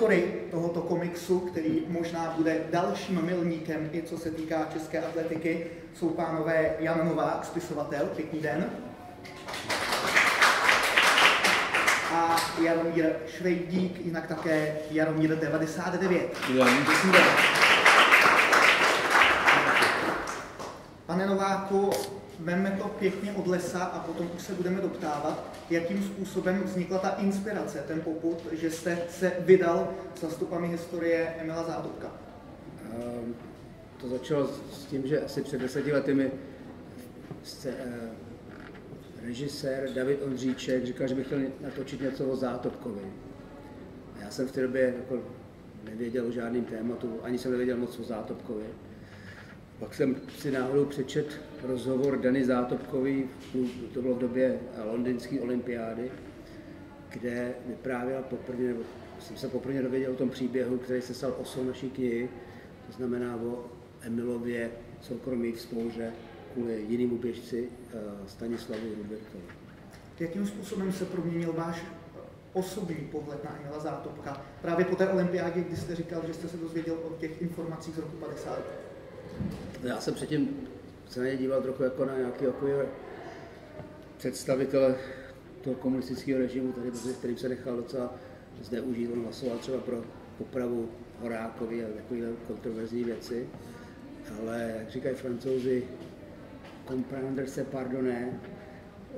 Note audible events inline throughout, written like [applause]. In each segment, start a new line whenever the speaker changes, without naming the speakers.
autory tohoto komiksu, který možná bude dalším milníkem i co se týká české atletiky, jsou pánové Jan Novák, spisovatel, pěkný den. A Jaromír Švejdík, jinak také Jaromír 99. Pěkný den. Pane Nováku, veme to pěkně od lesa a potom už se budeme doptávat, jakým způsobem vznikla ta inspirace, ten poput, že jste se vydal za stopami historie Emila Zátopka.
Ehm, to začalo s tím, že asi před deseti lety mi se, eh, režisér David Ondříček říkal, že bych chtěl natočit něco o Zátopkovi. Já jsem v té době jako nevěděl o žádném tématu, ani jsem nevěděl moc o Zátopkovi. Pak jsem si náhodou přečet rozhovor Dany Zátopkový, to bylo v době londýnské olympiády, kde vyprávěl poprvé, nebo jsem se poprvé dověděl o tom příběhu, který se stal osou naší knihy, to znamená o Emilově soukromí vzpouře kvůli jinému běžci eh, Stanislavu Rudbertovi.
Jakým způsobem se proměnil váš osobní pohled na Emila Zátopka právě po té olympiádě, kdy jste říkal, že jste se dozvěděl o těch informacích z roku 50?
Já jsem předtím se na ně díval trochu jako na nějaký jako představitele toho komunistického režimu, tady, kterým se nechal docela zneužít. On hlasoval třeba pro popravu Horákovi a takové kontroverzní věci. Ale jak říkají francouzi, comprendre se pardonné,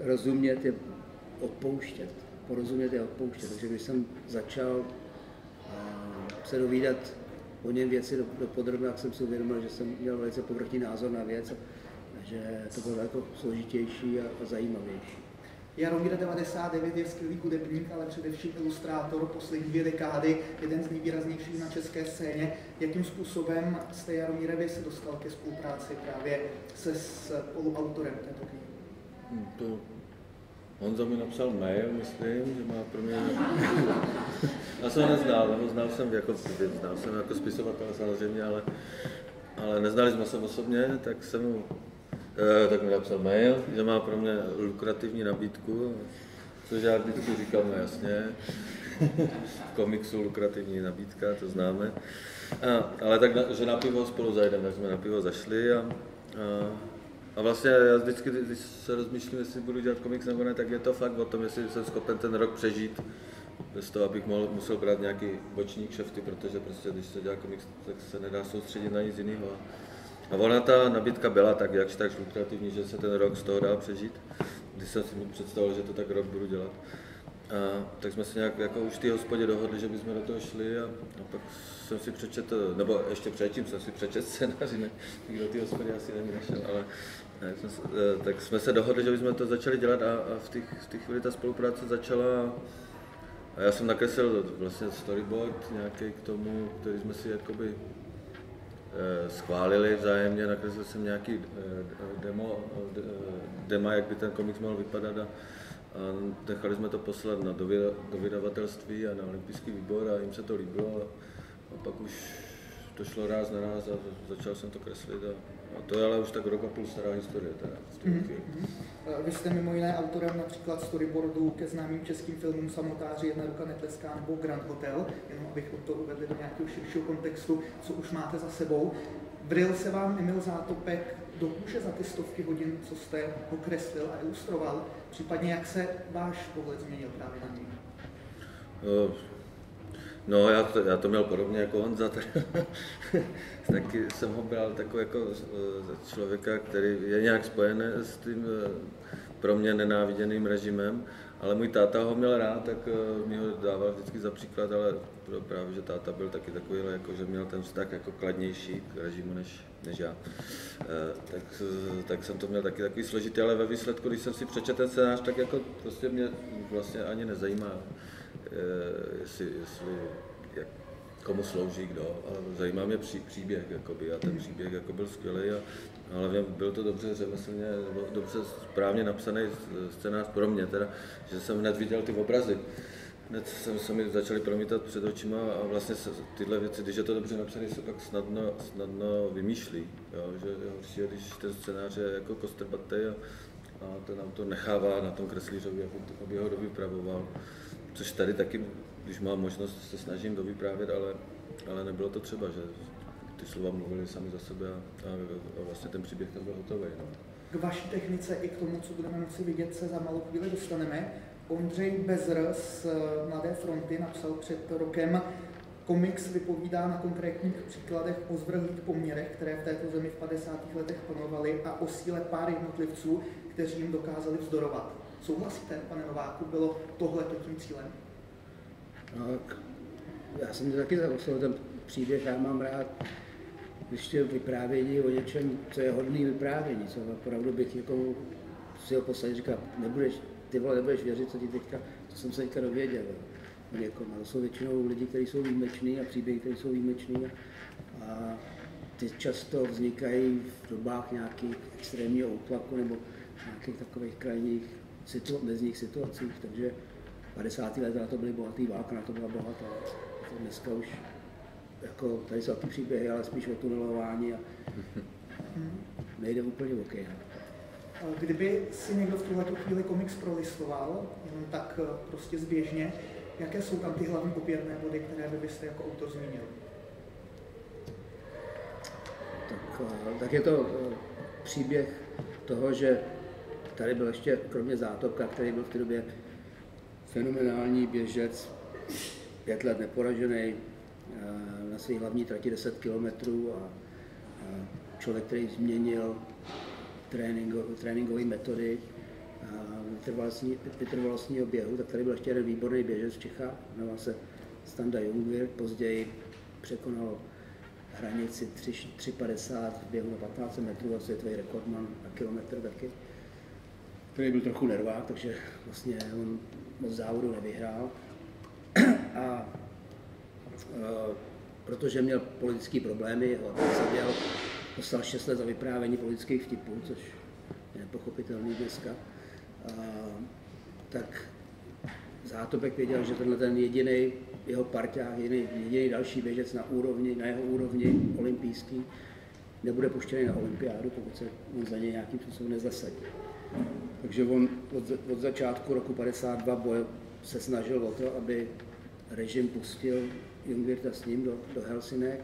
rozumět je odpouštět. Porozumět je odpouštět. Takže když jsem začal se dovídat o něm věci do, do podrobna, jak jsem si uvědomil, že jsem měl velice povrchní názor na věc že to bylo jako složitější a, a zajímavější.
Jaromír 99 je skvělý hudebník, ale především ilustrátor poslední dvě dekády, jeden z nejvýraznějších na české scéně. Jakým způsobem jste Jaromíre vy se dostal ke spolupráci právě se spoluautorem této knihy?
Hmm, to Honza mi napsal mail, myslím, že má pro mě... Já jsem ho neznal, nebo znal jsem jako, znal jsem jako spisovatel samozřejmě, ale, ale neznali jsme se osobně, tak jsem mu e, tak mi napsal mail, že má pro mě lukrativní nabídku, což já vždycky říkám, no jasně, v komiksu lukrativní nabídka, to známe. A, ale tak, na, že na pivo spolu zajdeme, tak jsme na pivo zašli a, a a vlastně já vždycky, když se rozmýšlím, jestli budu dělat komiks nebo ne, tak je to fakt o tom, jestli jsem schopen ten rok přežít, bez toho, abych mohl, musel brát nějaký boční kšefty, protože prostě, když se dělá komiks, tak se nedá soustředit na nic jiného. A ona ta nabídka byla tak jakž tak lukrativní, že se ten rok z toho dá přežít, když jsem si představil, že to tak rok budu dělat. A, tak jsme se nějak jako už v té hospodě dohodli, že bychom do toho šli a, a pak jsem si přečetl, nebo ještě předtím jsem si přečetl scénář, ne, do té hospody asi není našel, ale ne, jsme, eh, tak jsme se dohodli, že bychom to začali dělat a, a v té v chvíli ta spolupráce začala a já jsem nakreslil vlastně storyboard nějaký k tomu, který jsme si jakoby eh, schválili vzájemně, nakreslil jsem nějaký eh, demo, dema, jak by ten komiks mohl vypadat a, a nechali jsme to poslat na dovydavatelství a na olympijský výbor a jim se to líbilo a, a pak už to šlo ráz na ráz a začal jsem to kreslit a, a to je ale už tak rok a půl stará historie teda. Mm-hmm.
Vy jste mimo jiné autorem například storyboardu ke známým českým filmům Samotáři, Jedna ruka netleská nebo Grand Hotel, jenom abychom to uvedli do nějakého širšího kontextu, co už máte za sebou. Vril se vám Emil Zátopek do kůže za ty stovky hodin, co jste ho kreslil a ilustroval, případně jak se váš pohled změnil právě na něj?
Uh, no, já to, já to měl podobně jako on za [laughs] Taky jsem ho bral takový jako za člověka, který je nějak spojený s tím uh, pro mě nenáviděným režimem, ale můj táta ho měl rád, tak uh, mi ho dával vždycky za příklad, ale právě, že táta byl taky takový, jako, že měl ten vztah jako kladnější k režimu než, než já. Tak, tak jsem to měl taky takový složitý, ale ve výsledku, když jsem si přečetl ten scénář, tak jako prostě mě vlastně ani nezajímá, jestli, jestli jak, komu slouží kdo, ale zajímá mě pří, příběh, jakoby, a ten příběh jako byl skvělý a hlavně byl to dobře řemeslně, dobře správně napsaný scénář pro mě, teda, že jsem hned viděl ty obrazy. Hned jsem se mi začali promítat před očima a vlastně se, tyhle věci, když je to dobře napsané, se pak snadno, snadno vymýšlí. Jo? Že je horší, když ten scénář je jako kostrbatý a, a ten autor nechává na tom kreslířovi, aby, aby ho dovypravoval. Což tady taky, když mám možnost, se snažím dovyprávět, ale, ale nebylo to třeba, že ty slova mluvili sami za sebe a, a, a vlastně ten příběh tam byl hotový. No.
K vaší technice i k tomu, co budeme moci vidět, se za malou chvíli dostaneme. Ondřej Bezr z Mladé fronty napsal před rokem Komiks vypovídá na konkrétních příkladech o zvrhlých poměrech, které v této zemi v 50. letech panovaly a o síle pár jednotlivců, kteří jim dokázali vzdorovat. Souhlasíte, pane Nováku, bylo tohle tím cílem?
No, já jsem to taky zaosl, ten příběh já mám rád, když je vyprávění o něčem, co je hodný vyprávění, co opravdu bych jako si ho posadil, říká, nebudeš, ty vole, nebudeš věřit, co ti teďka, co jsem se teďka dověděl o někom. Ale to jsou většinou lidi, kteří jsou výjimeční a příběhy, které jsou výjimeční. A ty často vznikají v dobách nějakých extrémního útlaku nebo nějakých takových krajních situ- mezních situacích. Takže 50. let na to byly bohatý válka, na to byla bohatá. Dneska už jako, tady jsou taky příběhy, ale spíš o tunelování a nejde úplně o kejha.
Kdyby si někdo v tuhle chvíli komiks prolistoval, tak eh, prostě zběžně, jaké jsou tam ty hlavní popěrné body, které by byste jako autor zmínil?
Tak, eh, tak je to eh, příběh toho, že tady byl ještě kromě Zátopka, který byl v té době fenomenální běžec, pět let neporažený, na své hlavní trati 10 kilometrů a člověk, který změnil tréninko, tréninkové metody vytrvalostního běhu, tak tady byl ještě jeden výborný běžec v Čechách, jmenoval se Standa Jungwirth, později překonal hranici 3,50 v běhu na 15 metrů a světový rekordman na kilometr taky, který byl trochu nervák, takže vlastně on moc závodu nevyhrál. [clears throat] A, a protože měl politické problémy, hlavně seděl poslal 6 let za vyprávění politických vtipů, což je nepochopitelný dneska, a, tak Zátopek věděl, že tenhle ten jediný jeho parťák, jediný, jediný další běžec na úrovni, na jeho úrovni olympijský, nebude puštěný na olympiádu, pokud se on za něj nějakým způsobem nezasadí. Takže on od, od začátku roku 52 boje se snažil o to, aby režim pustil Jungwirta s ním do, do Helsinek,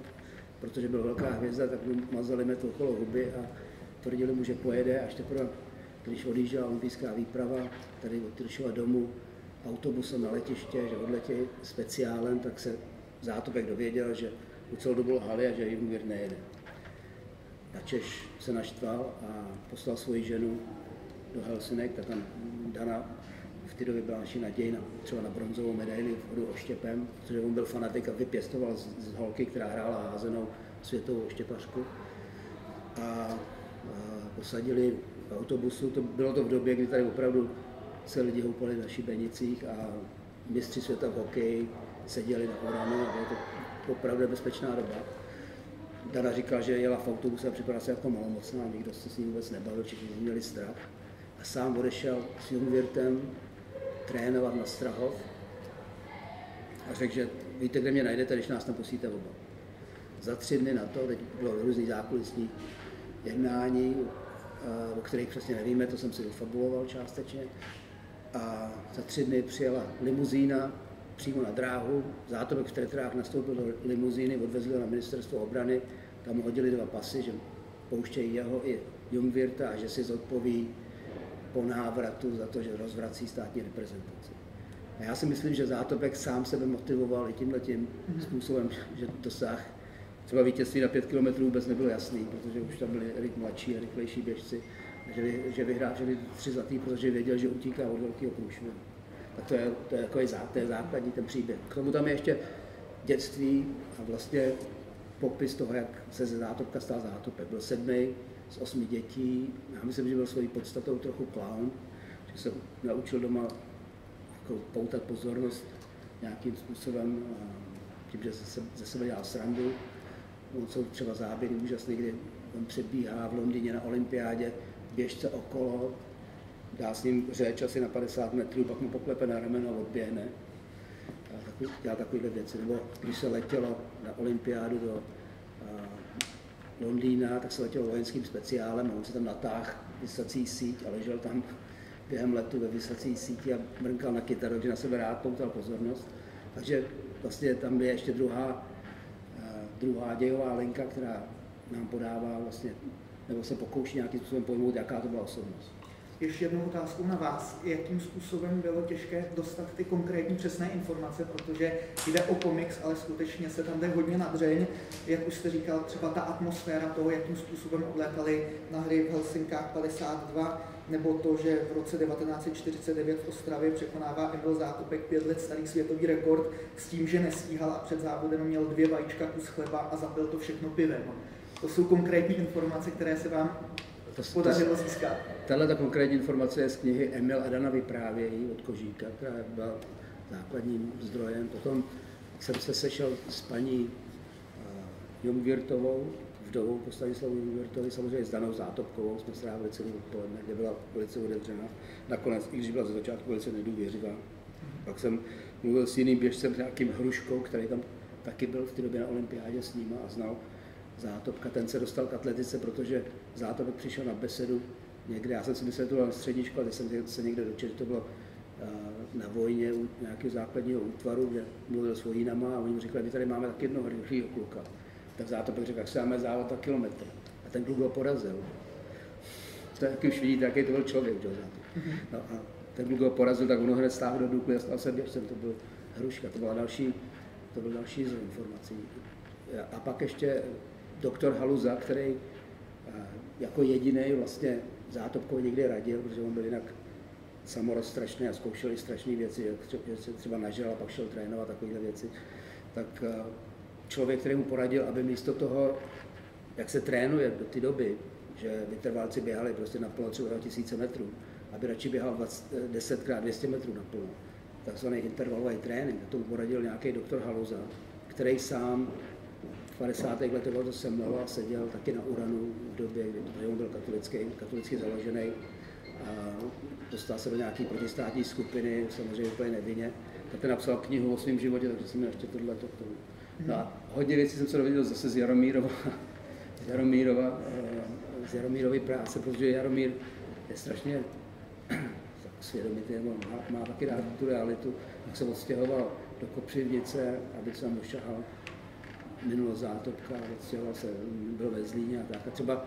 protože byl velká hvězda, tak mu mazali met okolo huby a tvrdili mu, že pojede až teprve, když odjížděla olympijská výprava tady od Tyršova domu autobusem na letiště, že odletí speciálem, tak se Zátopek dověděl, že u celou dobu lhali a že Jungwirth nejede. Češ se naštval a poslal svoji ženu do Helsinek, tak tam Dana v té době byla naší naděj na, třeba na bronzovou medaili v hodu oštěpem, protože on byl fanatik a vypěstoval z, z holky, která hrála házenou světovou oštěpařku. A, a posadili v autobusu, to bylo to v době, kdy tady opravdu se lidi houpali na šibenicích a mistři světa v hokeji seděli na oranu a bylo to opravdu bezpečná doba. Dana říkala, že jela v autobuse a připadala se jako malomocná, nikdo se s ní vůbec nebavil, všichni měli strach. A sám odešel s Jungwirtem trénovat na Strahov a řekl, že víte, kde mě najdete, když nás tam pustíte oba. Za tři dny na to, teď bylo různý zákulisní jednání, o kterých přesně nevíme, to jsem si vyfabuloval částečně. A za tři dny přijela limuzína přímo na dráhu, zátopek v Tetrách nastoupil do limuzíny, odvezli ho na ministerstvo obrany, tam hodili dva pasy, že pouštějí jeho i Jungwirta a že si zodpoví po návratu za to, že rozvrací státní reprezentaci. A já si myslím, že Zátopek sám sebe motivoval i tímhle tím mm-hmm. způsobem, že dosáh třeba vítězství na pět kilometrů vůbec nebylo jasný, protože už tam byli ryk mladší a rychlejší běžci, že, vy, že vyhrál že tři zlatý, protože věděl, že utíká od velkého průšvihu. Tak to je, to je, jako je, to je základní ten příběh. K tomu tam je ještě dětství a vlastně popis toho, jak se ze Zátopka stal Zátopek. Byl sedmý, z osmi dětí. Já myslím, že byl svojí podstatou trochu clown, že se naučil doma jako poutat pozornost nějakým způsobem, tím, že ze, sebe dělal srandu. On jsou třeba záběry úžasné, kdy on předbíhá v Londýně na olympiádě, běžce okolo, dá s ním řeč asi na 50 metrů, pak mu poklepe na rameno a odběhne. Dělá takovéhle věci. Nebo když se letělo na olympiádu do Londýna, tak se letěl vojenským speciálem a on se tam natáhl vysací síť a ležel tam během letu ve vysací síti a brnkal na kytaru, takže na sebe rád poutal pozornost. Takže vlastně tam je ještě druhá, eh, druhá dějová linka, která nám podává vlastně, nebo se pokouší nějakým způsobem pojmout, jaká to byla osobnost.
Ještě jednou otázku na vás. Jakým způsobem bylo těžké dostat ty konkrétní přesné informace, protože jde o komiks, ale skutečně se tam jde hodně na dřeň. Jak už jste říkal, třeba ta atmosféra toho, jakým způsobem odlétali na hry v Helsinkách 52, nebo to, že v roce 1949 v Ostravě překonává Emil Zátopek pět let starý světový rekord s tím, že nestíhal a před závodem měl dvě vajíčka, kus chleba a zapil to všechno pivem. To jsou konkrétní informace, které se vám to, podařilo získat.
Tahle ta konkrétní informace je z knihy Emil Adana vyprávějí od Kožíka, která byla základním zdrojem. Potom jsem se sešel s paní uh, Jungwirtovou, vdovou po Stanislavu Jungwirtovi, samozřejmě s Danou Zátopkovou, jsme strávili celý odpoledne, kde byla velice otevřená. Nakonec, i když byla ze začátku velice nedůvěřivá. Pak jsem mluvil s jiným běžcem, nějakým Hruškou, který tam taky byl v té době na olympiádě s ním a znal Zátopka. Ten se dostal k atletice, protože Zátopek přišel na besedu někde, já jsem si myslel, že to bylo na střední škole, kde jsem se někde dočetl, že to bylo eh, na vojně u nějakého základního útvaru, kde mluvil s vojínama a oni mu říkali, my tady máme tak jednoho rychlého kluka. Tak Zátopek řekl, jak se máme závod na kilometr. A ten kluk ho porazil. To taky už vidíte, jaký to byl člověk, že? No a ten kluk ho porazil, tak on ho hned stáhl do důkly a stal se běžcem, to byl Hruška, to byla další, to byl další z informací. A pak ještě doktor Haluza, který eh, jako jediný vlastně Zátopkovi někdy radil, protože on byl jinak samorost strašný a zkoušel i strašné věci, že se třeba nažil a pak šel trénovat takovéhle věci, tak eh, člověk, který mu poradil, aby místo toho, jak se trénuje do té doby, že vytrvalci běhali prostě na plno třeba 1000 metrů, aby radši běhal 10 x 200 metrů na plno, takzvaný intervalový trénink. A tomu poradil nějaký doktor Haluza, který sám 50. letech to se mnou a seděl taky na Uranu v době, kdy on byl katolický, katolicky založený a dostal se do nějaké protistátní skupiny, samozřejmě úplně nevinně. Tak ten napsal knihu o svém životě, takže jsem měl ještě tohle to k tomu. No a hodně věcí jsem se dověděl zase z Jaromírova, z Jaromírova, eh, z Jaromírovy práce, protože Jaromír je strašně svědomitý, má, má taky rád tu realitu, tak se odstěhoval do Kopřivnice, aby se tam došahal minulost zátopka, odstěhoval se, byl ve Zlíně a tak. A třeba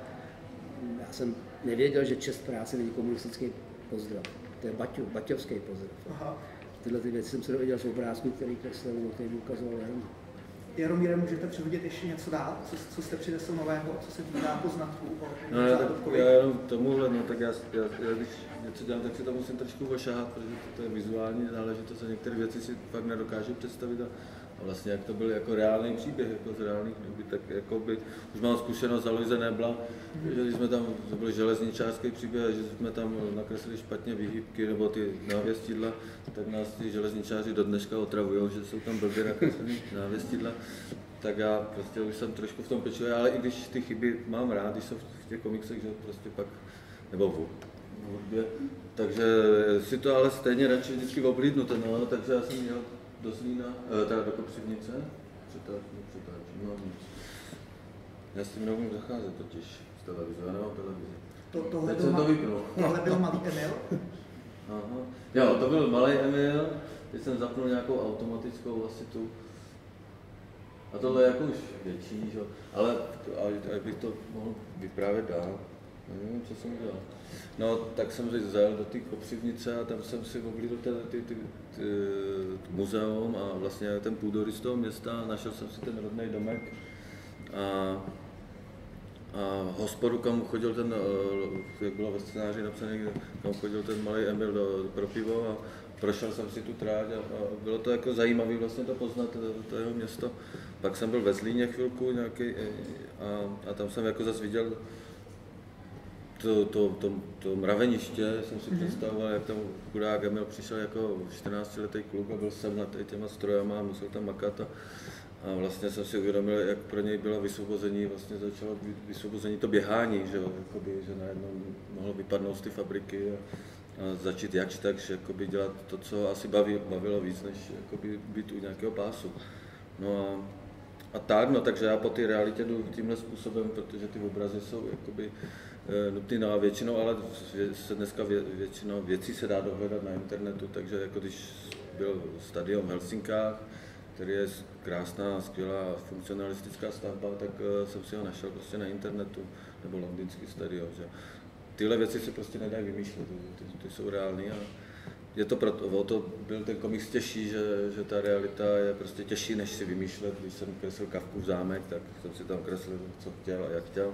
já jsem nevěděl, že čest práce není komunistický pozdrav. To je Baťu, baťovský pozdrav. Aha. Tyhle ty věci jsem se dověděl z obrázků, který kreslil, který ukazoval Jaromír.
Jaromíre, můžete přihodit ještě něco dál, co, co jste přinesl nového, co se týká poznatků o
no, já, tak, já jenom tomuhle, no, tak já, já, já, když něco dělám, tak si to musím trošku ošahat, protože to, to je vizuální záležitost a některé věci si fakt nedokážu představit a a vlastně jak to byl jako reálný příběh, jako z reálných doby, tak jako by, už mám zkušenost za Luise Nebla, že když jsme tam, to byl železničářský příběh, že jsme tam nakreslili špatně výhybky nebo ty návěstidla, tak nás ty železničáři do dneška otravují, že jsou tam blbě nakreslené [laughs] návěstidla. Tak já prostě už jsem trošku v tom pečuje, ale i když ty chyby mám rád, když jsou v těch komiksech, že prostě pak, nebo v hudbě, takže si to ale stejně radši vždycky oblídnu, no, takže já jsem měl do Zlína, eh, teda do Kopřivnice, přetáčím, přetáčím, no nic. Já s tím neumím zacházet totiž z televize, já nemám televizi.
To, tohle,
byl to vypnul.
tohle byl malý Emil? [laughs]
Aha. Jo, to byl malý Emil, teď jsem zapnul nějakou automatickou asi tu. A tohle je jako už větší, že? ale abych to mohl vyprávět dál, nevím, co jsem dělal. No, tak jsem zajel do té Kopřivnice a tam jsem si oblídl ty, ty, ty, ty, muzeum a vlastně ten půdorys toho města našel jsem si ten rodný domek a, a hospodu, kam chodil ten, eh, jak bylo ve scénáři napsané, kam chodil ten malý Emil do, pro pivo a prošel jsem si tu tráť a, a bylo to jako zajímavé vlastně to poznat, to, to jeho město. Pak jsem byl ve Zlíně chvilku nějaký a, a tam jsem jako zase viděl to, to, to, to mraveniště jsem si mm-hmm. představoval, jak tam chudák Emil přišel jako 14-letý kluk a byl jsem na těma strojama a musel tam makat a, a vlastně jsem si uvědomil, jak pro něj bylo vysvobození, vlastně začalo být vysvobození to běhání, že, jakoby, že najednou mohlo vypadnout z ty fabriky a, a začít jakž takž jakoby dělat to, co asi baví, bavilo víc, než jakoby být u nějakého pásu. No a a tak, no takže já po té realitě jdu tímhle způsobem, protože ty obrazy jsou jakoby e, nutný, no a většinou, ale se dneska vě, většinou věcí se dá dohledat na internetu, takže jako když byl stadion v Helsinkách, který je krásná, skvělá funkcionalistická stavba, tak e, jsem si ho našel prostě na internetu, nebo londýnský stadion, že tyhle věci se prostě nedají vymýšlet, ty, ty jsou reální a je to proto, o to byl ten komiks těžší, že, že ta realita je prostě těžší, než si vymýšlet. Když jsem kreslil kavku v zámek, tak jsem si tam kreslil, co chtěl a jak chtěl.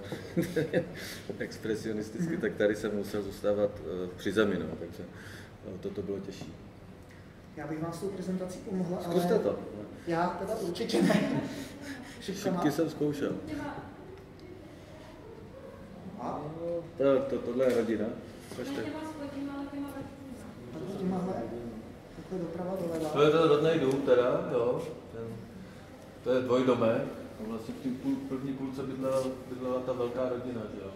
[laughs] Expresionisticky, tak tady jsem musel zůstávat uh, při zemi, no, takže uh, toto bylo těžší.
Já bych vám s tou prezentací pomohla,
Zkuste
ale...
to.
Já teda určitě ne. [laughs]
Šipky jsem zkoušel.
A?
To, to, tohle je rodina. Počkej.
Tímhle, takhle doprava doleva.
To je ten rodný dům teda, jo. Ten, to je dvojdomek. A vlastně v půl, první půlce bydlela, bydlela ta velká rodina, že jo.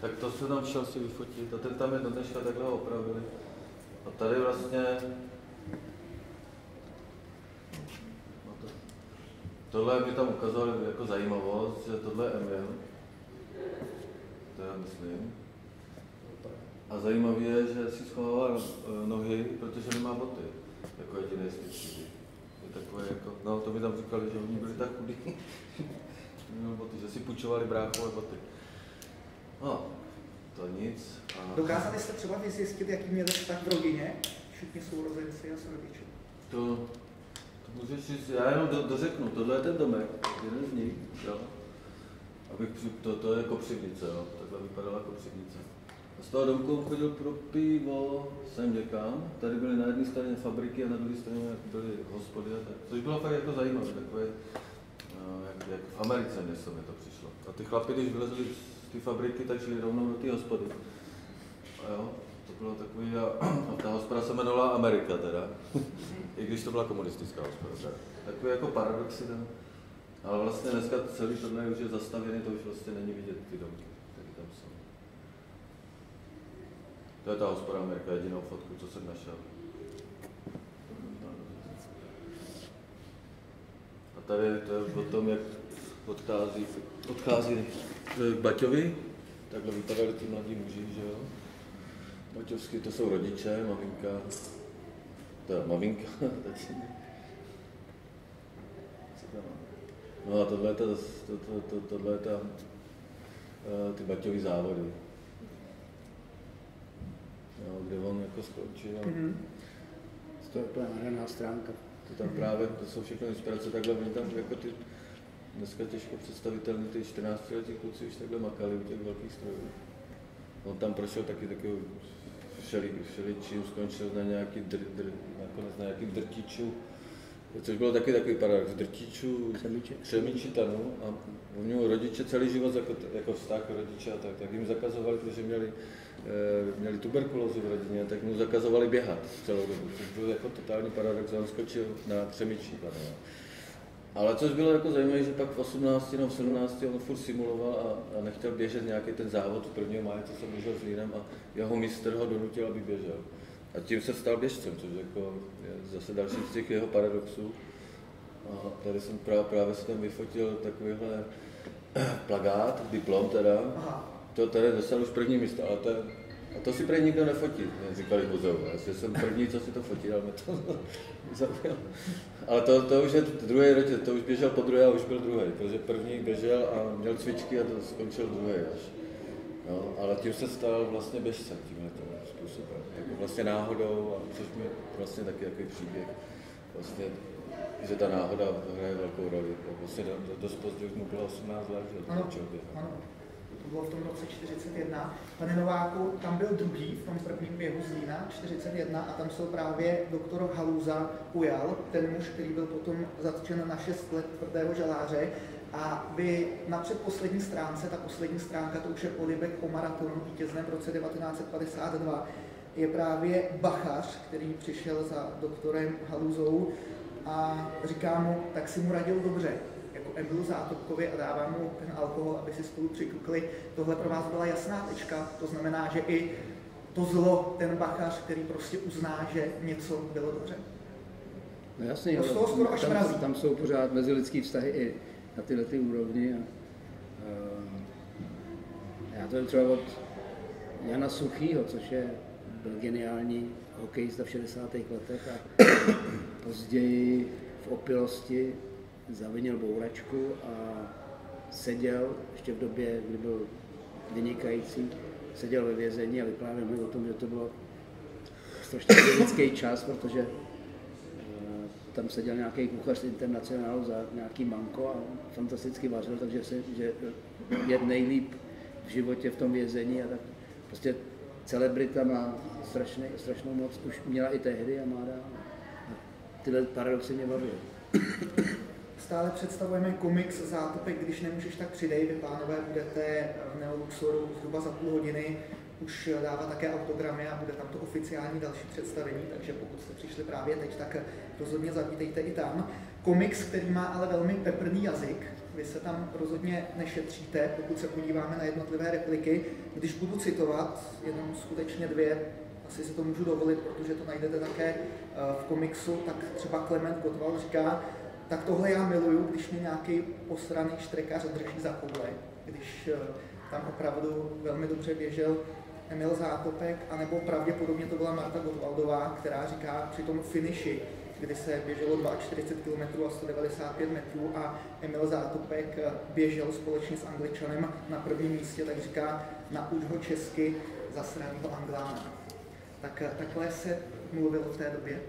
Tak to se tam šel si vyfotit a ten tam je do dneška takhle opravili. A tady vlastně no to, tohle mi tam ukazovali jako zajímavost, že tohle je Emil. To já myslím. A zajímavé je, že si schovává eh, nohy, protože nemá boty, jako jediný z těch Je takové jako, no to mi tam říkali, že oni byli tak chudí, [laughs] boty, že si půjčovali bráchové boty. No, to nic.
A... Dokázali jste třeba vyzjistit, jaký měli vztah v rodině? Všichni sourozenci a rodiče.
To, to můžeš říct, já jenom do, dořeknu, tohle je ten domek, jeden z nich, jo. Abych při, to, to je kopřivnice, jo. Takhle vypadala kopřivnice. Z toho domku chodil pro pivo sem někam. Tady byly na jedné straně fabriky a na druhé straně byly hospody a tak. Což bylo fakt jako zajímavé, takové, no, jak, jak, v Americe něco mi to přišlo. A ty chlapi, když vylezli z té fabriky, tak šli rovnou do té hospody. A jo, to bylo takový, a, a ta hospoda se jmenovala Amerika teda, i když to byla komunistická hospoda. Teda. Takový jako paradoxy tam. Ale vlastně dneska celý tohle už je zastavěný, to už vlastně není vidět ty domky. To je ta hospoda Amerika, jedinou fotku, co jsem našel. A tady to je o tom, jak odchází, odchází k Baťovi. Takhle vypadali ty mladí muži, že jo. Baťovský, to jsou rodiče, maminka, to je maminka, [laughs] No a tohle je ta, to, to, to, tohle je ta, eh, ty Baťový závody jo, kde on jako skončil. Mm-hmm.
To je úplně nádherná stránka.
To tam právě, to jsou všechno inspirace, takhle oni tam jako ty dneska těžko představitelné ty 14 letí kluci už takhle makali u těch velkých strojů. On tam prošel taky takovou všeli, všeličím, skončil na nějaký dr, dr, nakonec na nějakým drtiču, což bylo taky takový paradox, drtičů, křemíči tanu a u něho rodiče celý život jako, jako vztah rodiče a tak, tak jim zakazovali, protože měli měli tuberkulózu v rodině, tak mu zakazovali běhat celou dobu, což byl jako totální paradox, on skočil na křemičí Ale což bylo jako zajímavé, že pak v 18 nebo v 17 on furt simuloval a, a nechtěl běžet nějaký ten závod prvního máje, co jsem běžel s Línem a jeho mistr ho donutil, aby běžel. A tím se stal běžcem, což jako je zase další z těch jeho paradoxů. A tady jsem právě, právě si tam vyfotil takovýhle [clears throat] plagát, diplom teda, to tady dostal už první místo, ale to, a to si prý nikdo nefotí, říkali muzeu. Já jsem první, co si to fotí, ale to [laughs] zaujalo. Ale to, to už je druhý ročet, to už běžel po druhé a už byl druhý, protože první běžel a měl cvičky a to skončil druhý až. No, ale tím se stal vlastně běžcem tímhle způsobem. Jako vlastně náhodou, a což mi vlastně taky jaký příběh. Vlastně, že ta náhoda hraje velkou roli. Vlastně dost pozdě už mu bylo 18 let, že to
to bylo v tom roce 41. Pane Nováku, tam byl druhý v tom prvním běhu z Lína, 41, a tam se právě doktor Haluza ujal, ten muž, který byl potom zatčen na 6 let tvrdého žaláře. A vy na předposlední stránce, ta poslední stránka, to už je polibek o maratonu vítězném v roce 1952, je právě bachař, který přišel za doktorem Haluzou a říká mu, tak si mu radil dobře, Emilu Zátopkovi a dávám mu ten alkohol, aby si spolu přikukli. Tohle pro vás byla jasná tečka, to znamená, že i to zlo, ten bachař, který prostě uzná, že něco bylo dobře.
No jasně,
z toho skoro až
tam,
mrazí.
tam jsou pořád mezilidský vztahy i na tyhle ty úrovni. A, uh, já to vím třeba od Jana Suchýho, což je byl geniální hokejista v 60. letech a [coughs] později v opilosti zavinil bouračku a seděl ještě v době, kdy byl vynikající, seděl ve vězení a vyprávěl mi o tom, že to bylo strašně lidský čas, protože eh, tam seděl nějaký kuchař z internacionálu za nějaký manko a fantasticky vařil, takže se, že je nejlíp v životě v tom vězení a tak prostě celebrita má strašný, strašnou moc, už měla i tehdy a má dál. A tyhle paradoxy mě baví.
Stále představujeme komiks Zátopek, když nemůžeš, tak přidej. Vy, pánové, budete v Neoluxoru zhruba za půl hodiny už dává také autogramy a bude tam to oficiální další představení, takže pokud jste přišli právě teď, tak rozhodně zavítejte i tam. Komiks, který má ale velmi peprný jazyk, vy se tam rozhodně nešetříte, pokud se podíváme na jednotlivé repliky. Když budu citovat jenom skutečně dvě, asi si to můžu dovolit, protože to najdete také eh, v komiksu, tak třeba Klement Gottwald říká, tak tohle já miluju, když mě nějaký posraný štrekař drží za koule, když eh, tam opravdu velmi dobře běžel Emil Zátopek, anebo pravděpodobně to byla Marta Gottwaldová, která říká při tom finiši, kdy se běželo 42 km a 195 metrů a Emil Zátopek běžel společně s Angličanem na prvním místě, tak říká, nauč ho česky zasranýho Anglána. Tak takhle se mluvilo v té době.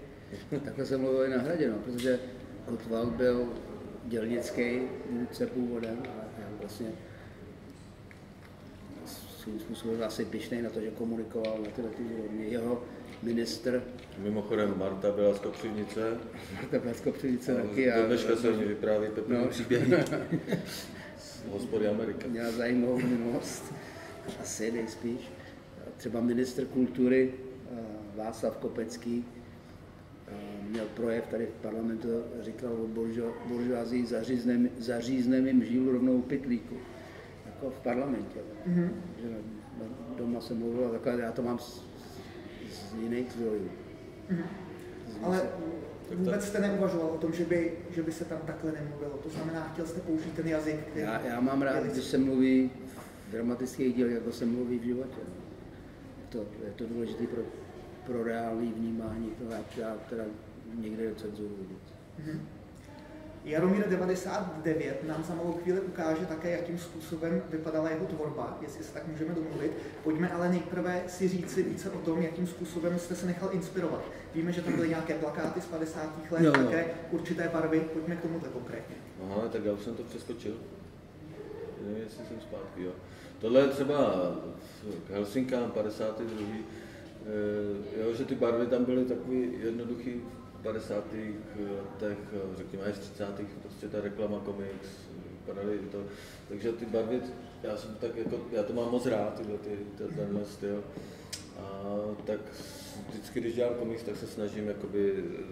Takhle se mluvilo i na hradě, no, protože Gottwald byl dělnický vůdce původem a já vlastně svým způsobem asi pišnej na to, že komunikoval na tyhle ty úrovni. Jeho ministr,
Mimochodem Marta byla z Kopřivnice. [laughs]
Marta Plaskopřivice taky.
Do dneška se o ní vypráví Peprný
No.
příběhy z hospody Amerika. [laughs]
měla zajímavou minulost, asi nejspíš. Třeba ministr kultury eh, Václav Kopecký měl projev tady v parlamentu, říkal o buržo- buržoazii, zařízneme jim žílu rovnou pytlíku. Jako v parlamentě.
Mm-hmm.
Že doma se mluvilo takhle, já to mám z, z jiných zdrojů.
Ale
Tak
vůbec jste neuvažoval o tom, že by, že by se tam takhle nemluvilo. To znamená, chtěl jste použít ten jazyk, který...
Já, já mám rád, když se mluví v dramatických dílech, jako se mluví v životě. Je to, je to důležité pro, pro reálné vnímání toho, já teda někde cenzuru vůbec.
Mhm. Jaromír 99 nám za malou chvíli ukáže také, jakým způsobem vypadala jeho tvorba, jestli se tak můžeme domluvit. Pojďme ale nejprve si říci více o tom, jakým způsobem jste se nechal inspirovat. Víme, že tam byly nějaké plakáty z 50. let,
Jo, jo.
také určité barvy. Pojďme k tomuto konkrétně.
Aha, tak já už jsem to přeskočil. Nevím, jestli jsem zpátky, jo. Tohle je třeba k Helsinkám 52. Eh, jo, že ty barvy tam byly takový jednoduchý v 50. letech, eh, řekněme až v 30. prostě ta reklama komiks, padaly to, takže ty barvy, já jsem tak jako, já to mám moc rád, tyhle, ty, ten- tenhle styl. A tak vždycky, když dělám komiks, tak se snažím jakoby eh,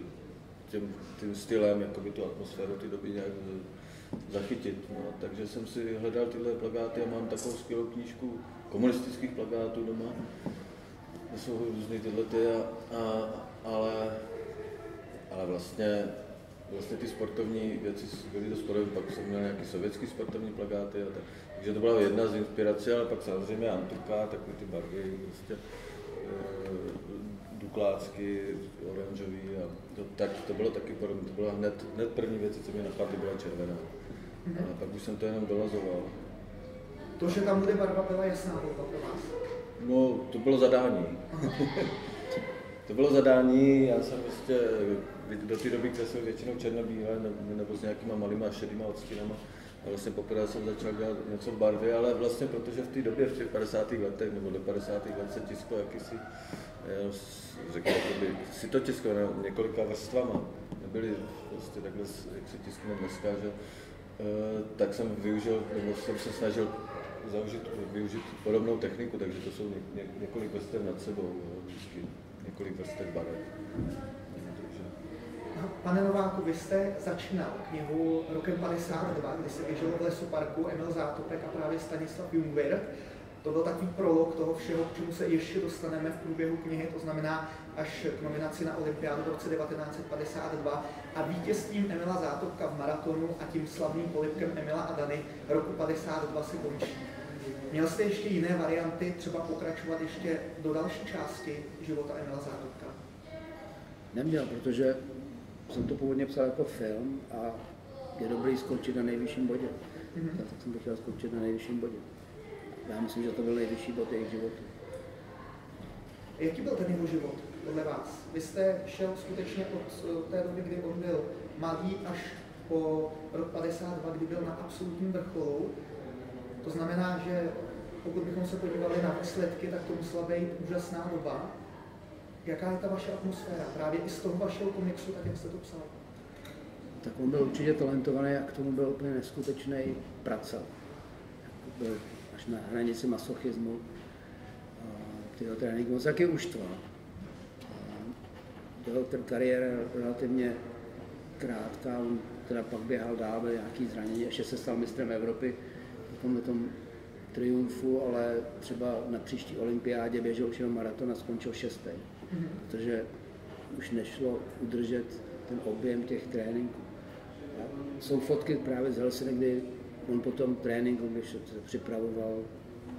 tím, tím stylem, jakoby tu atmosféru ty doby nějak eh, zachytit. No. Takže jsem si hledal tyhle plakáty a mám takovou skvělou knížku komunistických plakátů doma. To jsou různý tyhle ty, a, a, ale, ale vlastně, vlastně ty sportovní věci byly dost podobné, pak jsem měl nějaký sovětský sportovní plakáty a tak. Takže to byla jedna z inspirací, ale pak samozřejmě Antuka, takové ty barvy, prostě eh, duklácky, oranžový a to, tak to bylo taky podobné, to byla hned, hned první věc, co mě napadly, byla červená. A pak už jsem to jenom dolazoval.
To, že tam bude barva, byla jasná volba pro vás.
No, to bylo zadání. [laughs] to bylo zadání, já jsem prostě do té doby kreslil většinou černobílé nebo, s nějakýma malýma šedýma odstínama. A vlastně poprvé jsem začal dělat něco v barvě, ale vlastně protože v té době, v těch 50. letech nebo do 50. let se tisklo jakýsi, eh, řekněme, jakoby, si to tisklo ne, několika vrstvama. Nebyly prostě takhle, jak se tiskne dneska, že? Eh, tak jsem využil, nebo jsem se snažil zaužít, využít podobnou techniku, takže to jsou ně, ně, několik vrstev nad sebou, vždycky několik vrstev barev.
Pane Nováku, vy jste začínal knihu rokem 52, kdy se běželo v lesu parku Emil Zátopek a právě Stanislav Jungwirth. to byl takový prolog toho všeho, k čemu se ještě dostaneme v průběhu knihy, to znamená až k nominaci na olympiádu v roce 1952 a vítězstvím Emila Zátopka v maratonu a tím slavným polipkem Emila a Dany roku 52 se končí. Měl jste ještě jiné varianty, třeba pokračovat ještě do další části života Emila Zátopka?
Neměl, protože jsem to původně psal jako film a je dobrý skončit na nejvyšším bodě. Mm-hmm. Tak jsem to chtěl skončit na nejvyšším bodě. Já myslím, že to byl nejvyšší bod jejich života.
Jaký byl ten jeho život podle vás? Vy jste šel skutečně od eh, té doby, kdy on byl malý, až po rok 52, kdy byl na absolutním vrcholu. To znamená, že pokud bychom se podívali na výsledky, tak to musela být úžasná doba. Jaká je ta vaše atmosféra? Právě i z toho vašeho komiksu, tak jak jste to psal?
Tak on byl určitě talentovaný a k tomu byl úplně neskutečný praca. Byl až na hranici masochismu. Tyho trénink moc taky uštval. Jeho kariéra relativně krátká, on teda pak běhal dál, byl nějaký zranění, ještě se stal mistrem Evropy po tomhle tom triumfu, ale třeba na příští olympiádě běžel už jenom maraton a skončil šestý, mm-hmm. protože už nešlo udržet ten objem těch tréninků. A jsou fotky právě z Helsinek, kdy on po tom tréninku, když se připravoval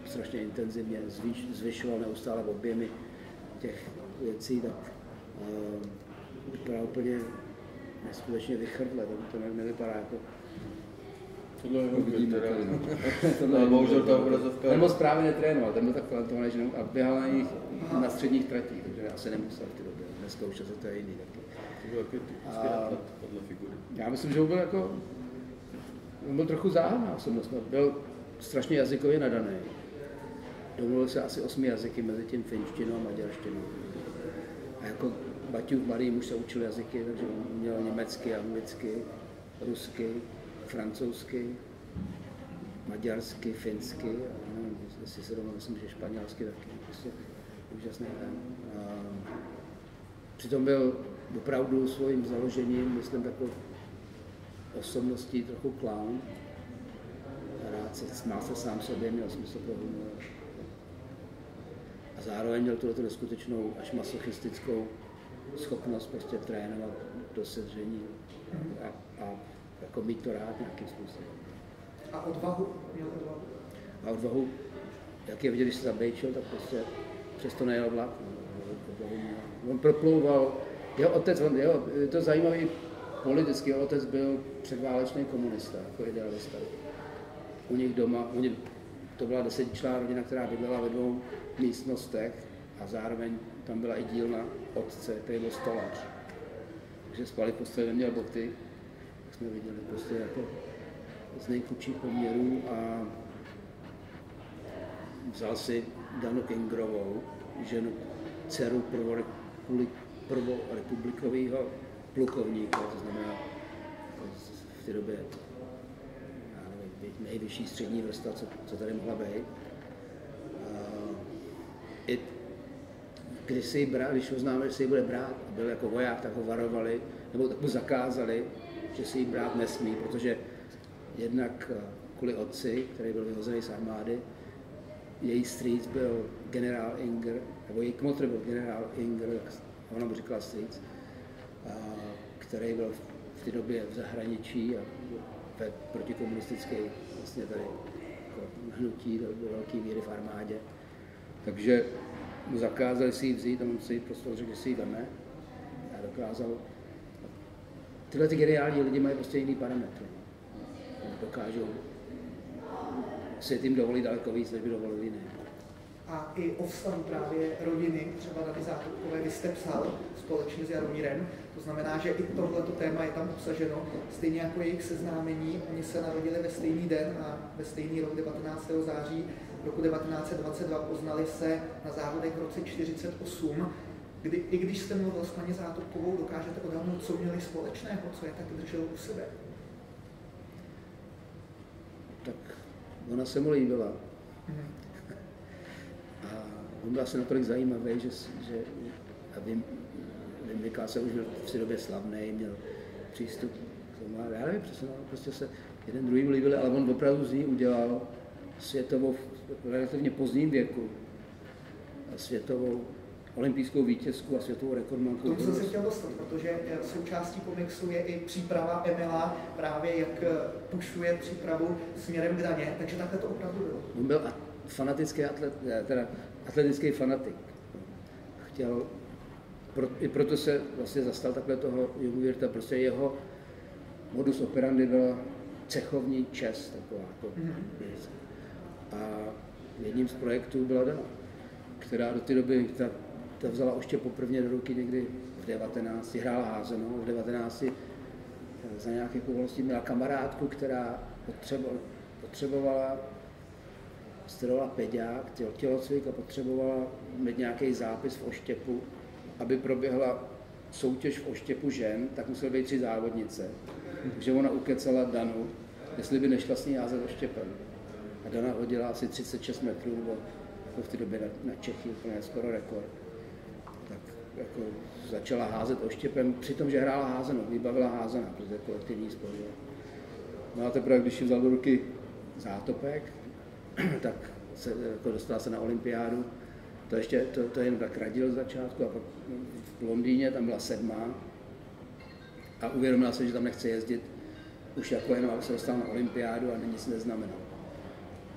strašně intenzivně, zvyš, zvyšoval neustále objemy těch věcí, tak uh, vypadá úplně neskutečně vychrtle, to, to nevypadá jako
Tohle je
Uvidíme,
teda. [laughs] [laughs]
Tohle
Ale bohužel ta obrazovka...
Ten moc právě netrénoval, ten byl tak talentovaný, že a běhal na nich na středních tratích, takže asi nemusel v té době. Dneska už to je jiný taky.
To byl taky podle figury.
Já myslím, že byl jako, on byl trochu záhadná osobnost, no. byl strašně jazykově nadaný. Domluvil se asi osmi jazyky, mezi tím finštinou a maďarštinou. A jako Baťův malý muž se učil jazyky, takže on měl německy, anglicky, rusky, francouzsky, maďarsky, finsky, a nevím, jestli se domluvil, myslím, že španělsky taky. Prostě úžasný ten. A přitom byl opravdu svým založením, myslím, takovou osobností trochu clown. Rád se smál se sám sobě, měl smysl pro humor. A zároveň měl tuto neskutečnou až masochistickou schopnost prostě trénovat do sedření a, a jako mít to rád nějakým způsobem.
A odvahu? Měl odvahu?
A odvahu, jak je vidět, když se zabejčil, tak prostě přesto nejel vlak. On proplouval, jeho otec, on, jeho, je to zajímavý politicky, jeho otec byl předválečný komunista, jako idealista. U nich doma, u nich, to byla desetičná rodina, která bydlela ve dvou místnostech a zároveň tam byla i dílna otce, který byl stolař. Takže spali v posteli, neměl boty, jak jsme viděli, prostě jako z nejchudších poměrů a vzal si Danu Ingrovou, ženu, dceru prvorepubli- prvorepublikového plukovníka, to znamená jako v té době nejvyšší střední vrstva, co, co tady mohla být. I když si ji brát, když oznámil, že si ji bude brát, byl jako voják, tak ho varovali, nebo tak mu zakázali, že si ji brát nesmí, protože jednak eh, kvůli otci, který byl vyhozený z armády, její strýc byl generál Inger, nebo její kmotr byl generál Inger, ona mu říkala strýc, který byl v té době v zahraničí a ve protikomunistické vlastně tady jako hnutí do, do velké víry v armádě. Takže mu zakázali si ji vzít a on si prostě řekl, že si ji veme a dokázal. Tyhle ty geniální lidi mají prostě jiný parametry. Dokážou svět jim dovolit daleko víc, než by dovolil jiný.
A i o vztahu právě rodiny, třeba Dany Zákupkové, vy jste psal společně s Jaromírem, to znamená, že i tohleto téma je tam obsaženo, stejně jako jejich seznámení, oni se narodili ve stejný den a ve stejný rok 19. září roku 1922 poznali se na závodech v roce 48, kdy i když jste mluvil s paní Zátopkovou, dokážete odhadnout, co měli společného, co je tak drželo u sebe.
Tak ona se mu líbila.
Mhm.
A on byl asi natolik zajímavý, že, že a vím, vím, se už byl v té době slavný, měl přístup k tomu. a Já nevím přesně, no, prostě se jeden druhý líbili, ale on opravdu z ní udělal světovou v relativně pozdním věku světovou olympijskou vítězku a světovou rekordmanku.
Tomu jsem se chtěl dostat, protože eh, součástí komiksu je i příprava Emila, právě jak eh, pušuje přípravu směrem k daně, takže takhle to opravdu bylo.
On byl fanatický atlet, eh, teda atletický fanatik. Chtěl, pro, i proto se vlastně zastal takhle toho Jungwirta, prostě jeho modus operandi byla cechovní čest, taková jako mm-hmm. A jedním z projektů byla Dana, která do té doby, ta, ta vzala oště poprvé do ruky někdy v 19, hrála házenou, v 19 eh, za nějaké okolností měla kamarádku, která potřebovala, potřebovala studovala pediák, tělocvik a potřebovala mít nějaký zápis v oštěpu, aby proběhla soutěž v oštěpu žen, tak musel být tři závodnice. Takže ona ukecala Danu, jestli by nešla s ní jázet oštěpem. A Dana hodila asi 36 metrů, nebo jako v té době na, na Čechy úplně skoro rekord. Jako začala házet oštěpem, přitom, že hrála házenou, vybavila házena, protože kolektivní sport. No a teprve, když vzal do ruky zátopek, [clears throat] tak se, jako dostala se na olympiádu. To ještě, to, to jen tak radil z začátku a pak v Londýně tam byla sedmá a uvědomila se, že tam nechce jezdit už jako jenom, aby se dostala na olympiádu a nic neznamenalo.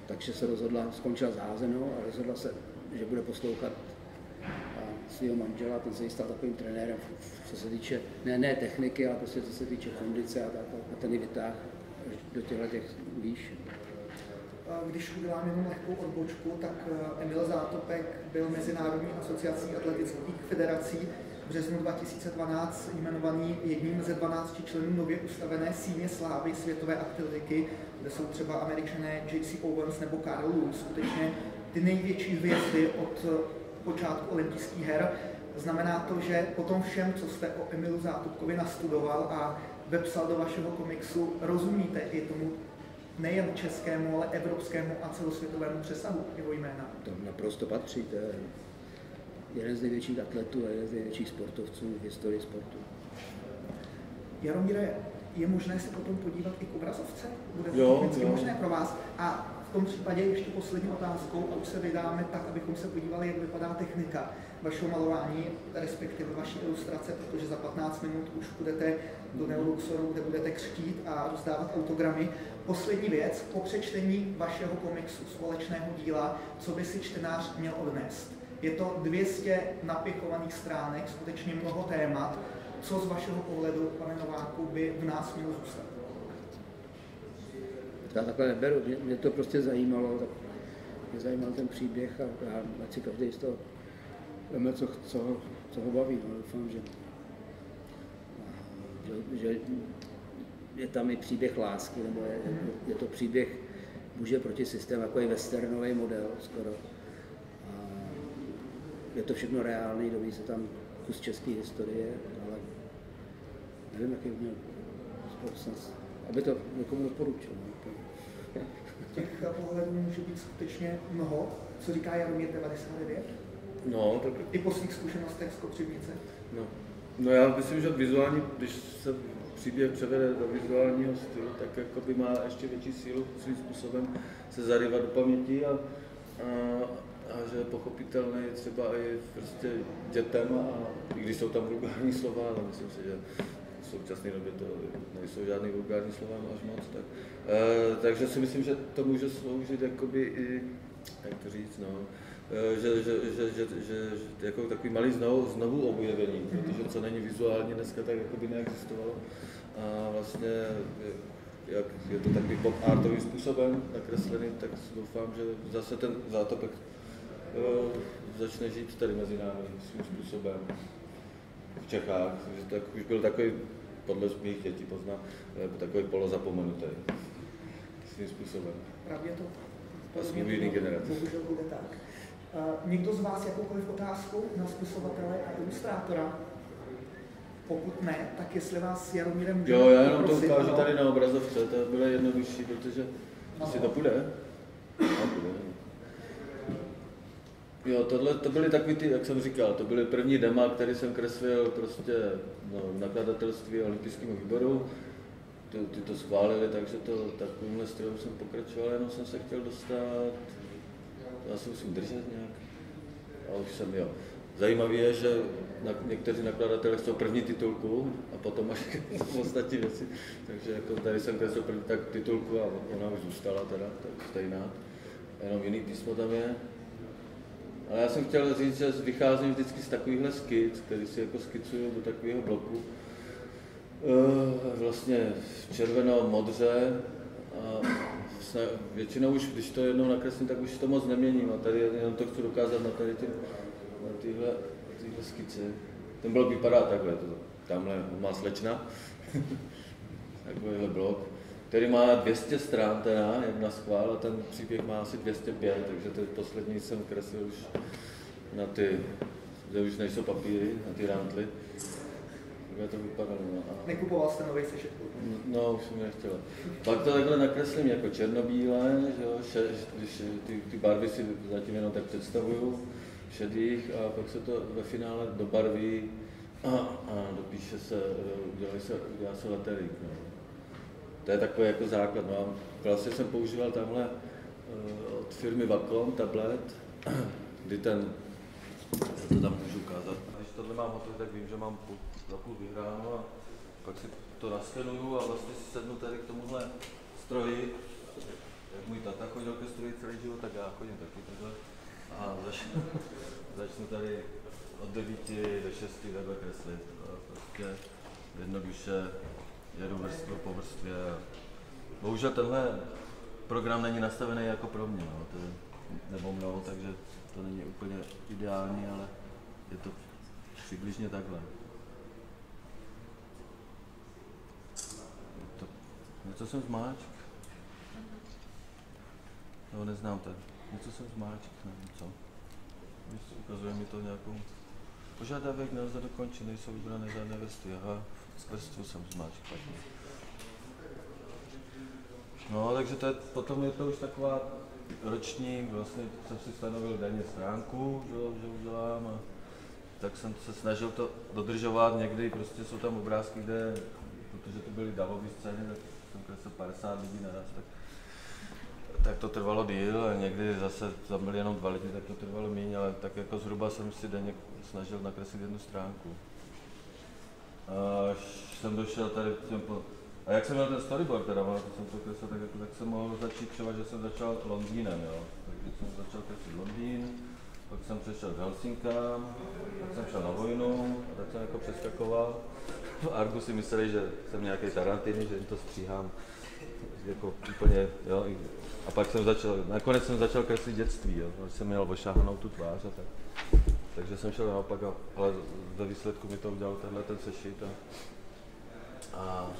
Takže se rozhodla, skončila zázenou a rozhodla se, že bude poslouchat svého manžela, ten se stal takovým trenérem, co se týče, ne, ne techniky, ale prostě co se týče kondice a, tak, a ten ji vytáhl do těchto těch výš.
Když udělám jenom lehkou odbočku, tak eh, Emil Zátopek byl Mezinárodní asociací atletických federací v březnu 2012 jmenovaný jedním ze 12 členů nově ustavené síně slávy světové atletiky, kde jsou třeba američané J.C. Owens nebo Carl Lewis, skutečně ty největší hvězdy od eh, počátku olympijských her. Znamená to, že po tom všem, co jste o Emilu Zátopkovi nastudoval a vepsal do vašeho komiksu, rozumíte i tomu nejen českému, ale evropskému a celosvětovému přesahu jeho jména.
To naprosto patří, to je jeden z největších atletů a jeden z největších sportovců v historii sportu.
Jaromíre, je možné se potom podívat i k obrazovce? Bude to
jo, jo.
možné pro vás? A v tom případě ještě poslední otázkou a už se vydáme tak, abychom se podívali, jak vypadá technika vašeho malování, respektive vaší ilustrace, protože za 15 minut už budete do Neoluxoru, kde budete křtít a rozdávat autogramy. Poslední věc, po přečtení vašeho komiksu, společného díla, co by si čtenář měl odnést. Je to 200 napichovaných stránek, skutečně mnoho témat. Co z vašeho pohledu, pane Nováku, by v nás mělo zůstat?
Já takhle neberu, mě, mě to prostě zajímalo, tak mě zajímal ten příběh a já ať si každý z toho veme, co, co, co ho baví. No, doufám, že, že, že je tam i příběh lásky, nebo je, je to příběh muže proti systému, jako je westernový model skoro. A je to všechno reálný, doví se tam kus české historie, ale nevím, jaký měl společnost, aby to někomu doporučil. No,
Těch pohledů může být skutečně mnoho. Co říká Jaromír 99?
No, tak...
I po svých zkušenostech z Kopřivnice?
No. no já myslím, že vizuální, když se příběh převede do vizuálního stylu, tak jako by má ještě větší sílu svým způsobem se zaryvat do paměti a, a, a že je pochopitelný třeba i prostě dětem, a, i když jsou tam vulgární slova, ale myslím si, že v současné době to nejsou žádný vulgární slova až moc, tak, e, takže si myslím, že to může sloužit jakoby i, jak to říct, no, Eh, že, že, že, že, že, že jako takový malý znovu, znovu objevení, protože co není vizuálně dneska, tak jako by neexistovalo. A vlastně, jak je to takový pop artovým způsobem nakreslený, tak doufám, že zase ten zátopek začne žít tady mezi námi svým způsobem v Čechách, že tak už byl takový, podle mých dětí pozná, eh, takový polozapomenutý svým způsobem.
Právě to.
A svým jiný generace.
Bohužel bude tak. Někdo z vás jakoukoliv otázku na spisovatele a ilustrátora? Pokud ne, tak jestli vás Jaromíre může
Jo, já jenom to ukážu tady na obrazovce, to bylo jednodušší, protože no. si to půjde. No, půjde. Jo, tohle, to byly takový ty, jak jsem říkal, to byly první dema, které jsem kreslil prostě no, v nakladatelství olympijskému výboru. Ty, ty to schválili, takže to takovýmhle stylem jsem pokračoval, jenom jsem se chtěl dostat já se musím držet nějak. A už jsem, jo. Zajímavé je, že na, někteří nakladatelé chcou první titulku a potom až [laughs] ostatní věci. Takže jako tady jsem kreslil první tak titulku a ona už zůstala teda, tak stejná. Jenom jiný písmo tam je. Ale já jsem chtěl říct, že vycházím vždycky z takovýchhle skic, který si jako skicuju do takového bloku. E, vlastně červeno, modře a většinou už, když to jednou nakreslím, tak už to moc neměním a tady jenom to chci dokázat na tady ty, na tyhle, tyhle skice. Ten blok vypadá takhle, to, tamhle má slečna, [laughs] takovýhle blok, který má 200 stran teda, jak na schvál, a ten příběh má asi 205, takže to poslední jsem kreslil už na ty, kde už nejsou papíry, na ty rantly. Takhle to vypadalo. No. A...
Nekupoval jste nový sešit?
No, už jsem nechtěl. Pak to takhle nakreslím jako černobílé, že jo, še, když ty, ty barvy si zatím jenom tak představuju, šedých, a pak se to ve finále dobarví a, a dopíše se, udělá se, udělá se leterík. No. To je takový jako základ. No. Vlastně jsem používal tamhle uh, od firmy Vacom tablet, [clears throat] kdy ten, já to tam můžu ukázat. Když tohle mám hotový, tak vím, že mám půl, půl vyhráno a pak si to naskenuju a vlastně si sednu tady k tomuhle stroji. Jak můj tata chodil ke stroji celý život, tak já chodím taky takhle. A začnu, [laughs] začnu tady od 9 do 6 takhle kreslit. Prostě jednoduše jedu vrstvu po vrstvě. Bohužel tenhle program není nastavený jako pro mě, no, to je, nebo mnou, takže to není úplně ideální, ale je to přibližně takhle. To, něco jsem zmáčk. No, neznám to. Něco jsem zmáčk, nevím co. Ukazuje mi to nějakou... Požadavek nelze dokončit, nejsou vybrané žádné vesty. Aha, vrstvu jsem zmáčk. No, takže to je, potom je to už taková roční, vlastně jsem si stanovil denně stránku, že, že udělám a tak jsem se snažil to dodržovat, někdy prostě jsou tam obrázky, kde, protože to byly davové scény, tak jsem kreslil 50 lidí naraz, tak, tak to trvalo díl a někdy zase tam byly jenom dva lidi, tak to trvalo méně, ale tak jako zhruba jsem si denně snažil nakreslit jednu stránku. Až jsem došel tady, jsem po, a jak jsem měl ten storyboard teda, to jsem to kreslil, tak, jako, tak jsem mohl začít třeba, že jsem začal Londýnem, jo. Takže jsem začal kreslit Londýn, pak jsem přešel k Helsinkám, pak jsem šel na vojnu, a tak jsem jako přeskakoval. V Argu si mysleli, že jsem nějaký Tarantiny, že jim to stříhám jako úplně, jo. A pak jsem začal, nakonec jsem začal kreslit dětství, jo. jsem měl ošáhanou tu tvář a tak. Takže jsem šel naopak, ale ve výsledku mi to udělal tenhle ten sešit. A, a,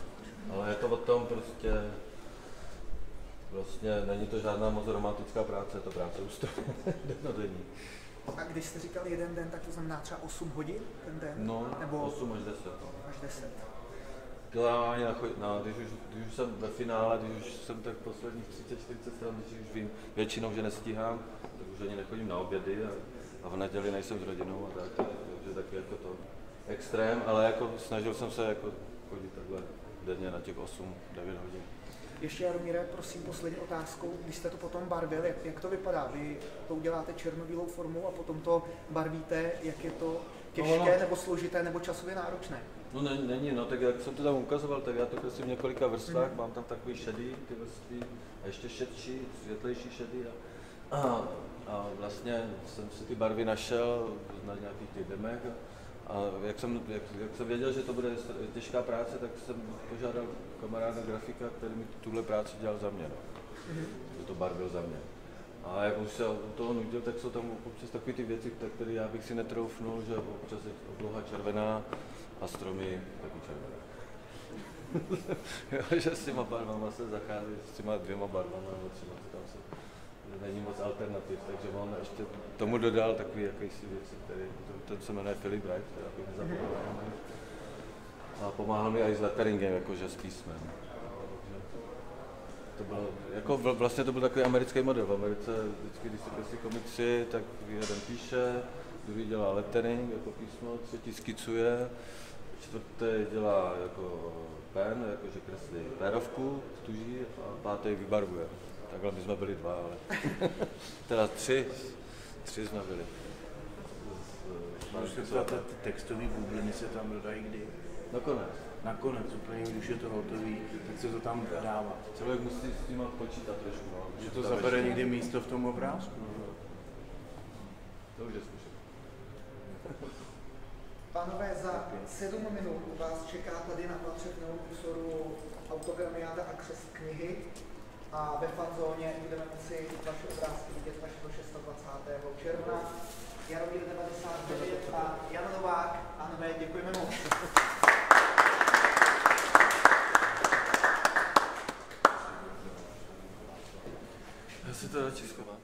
ale je to o tom prostě, vlastně není to žádná moc romantická práce, je to práce ústavně, [laughs] denodenní.
A když jste říkal jeden den, tak to znamená třeba 8 hodin ten den?
No, Nebo 8 až 10.
Až 10.
Ideálně, no, když, už, když už jsem ve finále, když už jsem tak posledních 30-40 stran, když už vím většinou, že nestíhám, tak už ani nechodím na obědy a, a v neděli nejsem s rodinou a tak, takže taky jako to extrém, ale jako snažil jsem se jako chodit takhle denně na těch 8-9 hodin.
Ještě Jaromíre, prosím, poslední otázkou. Když jste to potom barvil, jak, jak to vypadá? Vy to uděláte černobílou formou a potom to barvíte, jak je to těžké, no, no. nebo složité, nebo časově náročné?
No ne, není, no tak jak jsem to tam ukazoval, tak já to kreslím v několika vrstvách, mm. mám tam takový šedý ty vrstvy a ještě šedší, světlejší šedý a, a, a vlastně jsem si ty barvy našel na nějakých těch demech a jak jsem, jak, jak jsem věděl, že to bude těžká práce, tak jsem požádal kamaráda grafika, který mi tuhle práci dělal za mě, no. Mm. že to barvil za mě. A jak už se o toho nutil, tak jsou tam občas takové ty věci, které já bych si netroufnul, že občas je obloha červená, a stromy [laughs] [laughs] jo, že s těma barvama se zachází, s těma dvěma barvama nebo třeba tam se, není moc alternativ, takže on ještě tomu dodal takový jakýsi věci, který, ten se jmenuje Philip Wright, bych nezapomněl. A pomáhal mi i s letteringem, jakože s písmem. To bylo, jako vlastně to byl takový americký model. V Americe vždycky, když se kreslí komiksy, tak jeden píše, druhý dělá lettering jako písmo, třetí skicuje, čtvrtý dělá jako pen, jakože kreslí pérovku, tuží a pátý vybarvuje. Takhle my jsme byli dva, ale [laughs] teda tři. Tři jsme byli.
Můžu se ptát, ty textové bubliny se tam dodají kdy?
Nakonec.
Nakonec, úplně když je to hotový, tak se to tam dává.
Člověk musí s tím počítat trošku. No,
Že to zabere někdy místo v tom obrázku. no.
To už je zkušené. [laughs]
Pánové, za sedm minut vás čeká tady na patře v Neokusoru autogramiáda a křest knihy a ve fanzóně budeme moci vaše obrázky vidět až do 26. června. Jaromír 99 a Jan Novák. Pánové, děkujeme moc.
Já si to radši schovám.